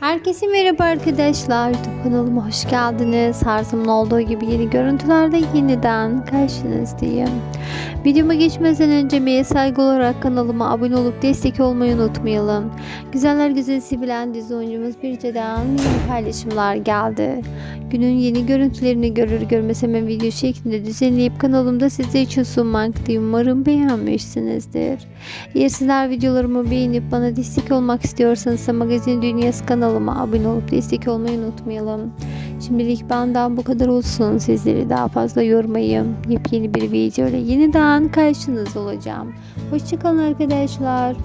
Herkese merhaba arkadaşlar. YouTube kanalıma hoş geldiniz. Her zaman olduğu gibi yeni görüntülerde yeniden karşınızdayım. Videoma geçmeden önce Meye saygı olarak kanalıma abone olup destek olmayı unutmayalım. Güzeller güzel sevilen dizi oyuncumuz Birce'den yeni paylaşımlar geldi. Günün yeni görüntülerini görür görmez hemen video şeklinde düzenleyip kanalımda size için sunmaktayım. Umarım beğenmişsinizdir. Eğer sizler videolarımı beğenip bana destek olmak istiyorsanız Magazin Dünyası kanalıma abone olup destek olmayı unutmayalım. Şimdilik benden bu kadar olsun. Sizleri daha fazla yormayayım. Yepyeni bir video ile yeniden karşınızda olacağım. Hoşçakalın arkadaşlar.